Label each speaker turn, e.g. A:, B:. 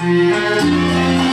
A: Música